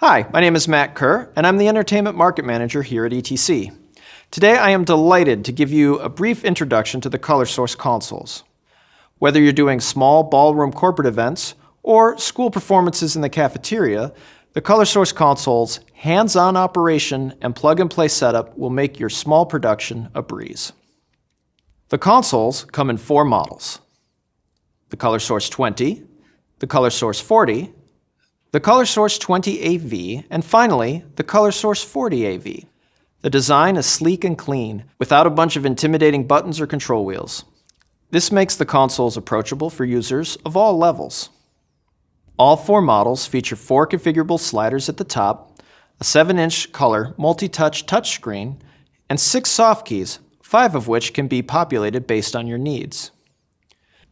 Hi, my name is Matt Kerr, and I'm the Entertainment Market Manager here at ETC. Today I am delighted to give you a brief introduction to the ColorSource consoles. Whether you're doing small ballroom corporate events or school performances in the cafeteria, the ColorSource console's hands-on operation and plug-and-play setup will make your small production a breeze. The consoles come in four models. The ColorSource 20, the ColorSource 40, the ColorSource 20AV, and finally, the ColorSource 40AV. The design is sleek and clean, without a bunch of intimidating buttons or control wheels. This makes the consoles approachable for users of all levels. All four models feature four configurable sliders at the top, a 7-inch color multi-touch touchscreen, and six soft keys, five of which can be populated based on your needs.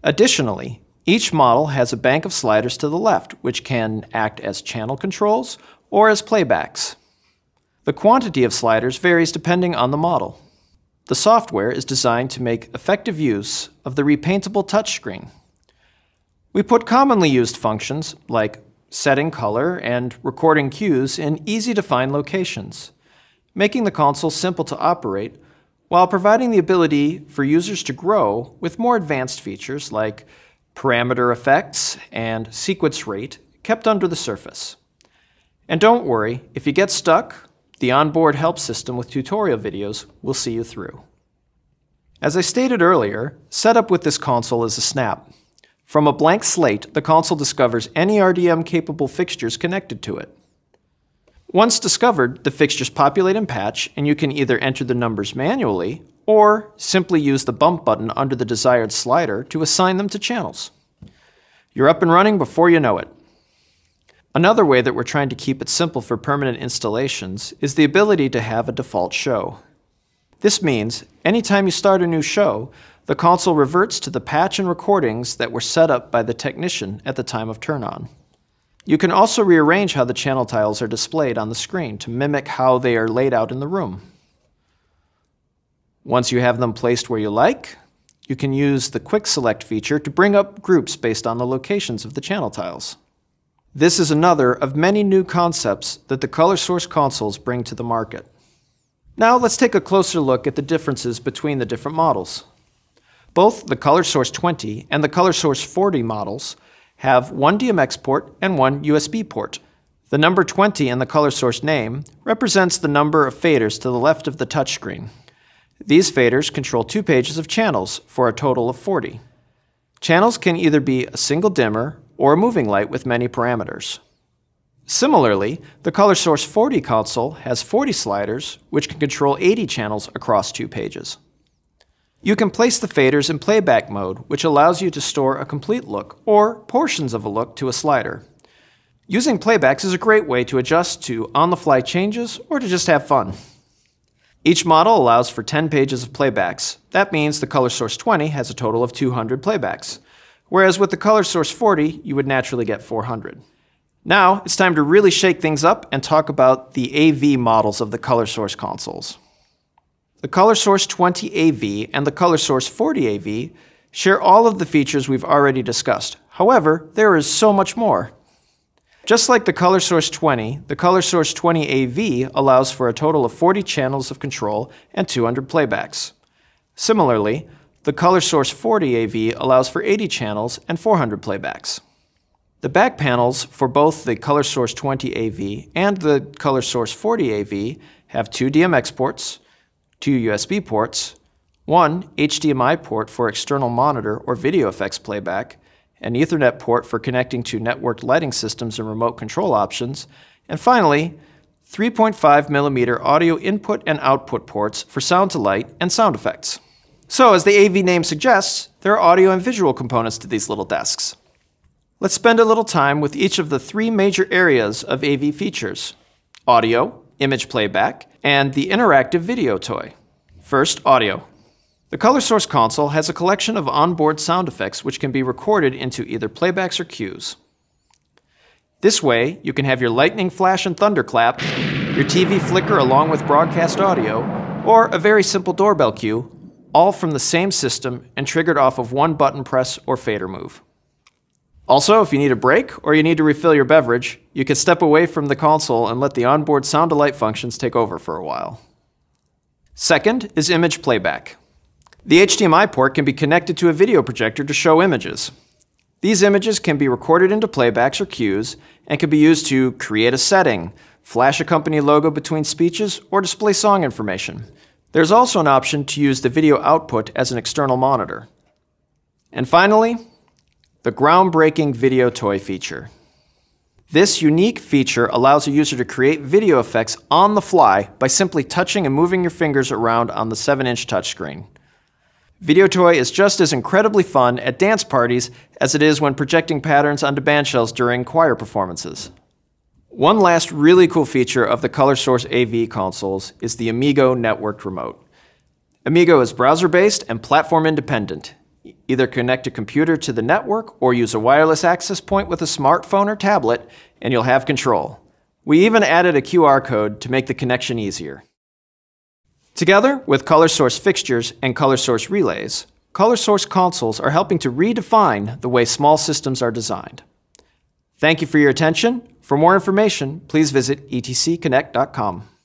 Additionally, each model has a bank of sliders to the left, which can act as channel controls or as playbacks. The quantity of sliders varies depending on the model. The software is designed to make effective use of the repaintable touchscreen. We put commonly used functions like setting color and recording cues in easy-to-find locations, making the console simple to operate while providing the ability for users to grow with more advanced features like parameter effects, and sequence rate kept under the surface. And don't worry, if you get stuck, the onboard help system with tutorial videos will see you through. As I stated earlier, setup with this console is a snap. From a blank slate, the console discovers any RDM-capable fixtures connected to it. Once discovered, the fixtures populate and patch, and you can either enter the numbers manually or simply use the bump button under the desired slider to assign them to channels. You're up and running before you know it. Another way that we're trying to keep it simple for permanent installations is the ability to have a default show. This means anytime you start a new show, the console reverts to the patch and recordings that were set up by the technician at the time of turn on. You can also rearrange how the channel tiles are displayed on the screen to mimic how they are laid out in the room. Once you have them placed where you like, you can use the Quick Select feature to bring up groups based on the locations of the channel tiles. This is another of many new concepts that the ColorSource consoles bring to the market. Now let's take a closer look at the differences between the different models. Both the ColorSource 20 and the ColorSource 40 models have one DMX port and one USB port. The number 20 in the ColorSource name represents the number of faders to the left of the touchscreen. These faders control two pages of channels for a total of 40. Channels can either be a single dimmer or a moving light with many parameters. Similarly, the ColorSource 40 console has 40 sliders, which can control 80 channels across two pages. You can place the faders in playback mode, which allows you to store a complete look or portions of a look to a slider. Using playbacks is a great way to adjust to on-the-fly changes or to just have fun. Each model allows for 10 pages of playbacks. That means the ColorSource 20 has a total of 200 playbacks, whereas with the ColorSource 40, you would naturally get 400. Now, it's time to really shake things up and talk about the AV models of the ColorSource consoles. The ColorSource 20 AV and the ColorSource 40 AV share all of the features we've already discussed. However, there is so much more. Just like the ColorSource 20, the ColorSource 20 AV allows for a total of 40 channels of control and 200 playbacks. Similarly, the ColorSource 40 AV allows for 80 channels and 400 playbacks. The back panels for both the ColorSource 20 AV and the ColorSource 40 AV have two DMX ports, two USB ports, one HDMI port for external monitor or video effects playback, an Ethernet port for connecting to networked lighting systems and remote control options, and finally, 3.5 millimeter audio input and output ports for sound to light and sound effects. So, as the AV name suggests, there are audio and visual components to these little desks. Let's spend a little time with each of the three major areas of AV features audio, image playback, and the interactive video toy. First, audio. The ColorSource console has a collection of onboard sound effects which can be recorded into either playbacks or cues. This way, you can have your lightning flash and thunderclap, your TV flicker along with broadcast audio, or a very simple doorbell cue, all from the same system and triggered off of one button press or fader move. Also, if you need a break or you need to refill your beverage, you can step away from the console and let the onboard sound alike functions take over for a while. Second is image playback. The HDMI port can be connected to a video projector to show images. These images can be recorded into playbacks or cues and can be used to create a setting, flash a company logo between speeches, or display song information. There's also an option to use the video output as an external monitor. And finally, the groundbreaking video toy feature. This unique feature allows a user to create video effects on the fly by simply touching and moving your fingers around on the 7-inch touchscreen. Video Toy is just as incredibly fun at dance parties as it is when projecting patterns onto bandshells during choir performances. One last really cool feature of the ColorSource AV consoles is the Amigo networked remote. Amigo is browser-based and platform-independent. Either connect a computer to the network or use a wireless access point with a smartphone or tablet, and you'll have control. We even added a QR code to make the connection easier. Together with ColorSource fixtures and ColorSource relays, ColorSource consoles are helping to redefine the way small systems are designed. Thank you for your attention. For more information, please visit etcconnect.com.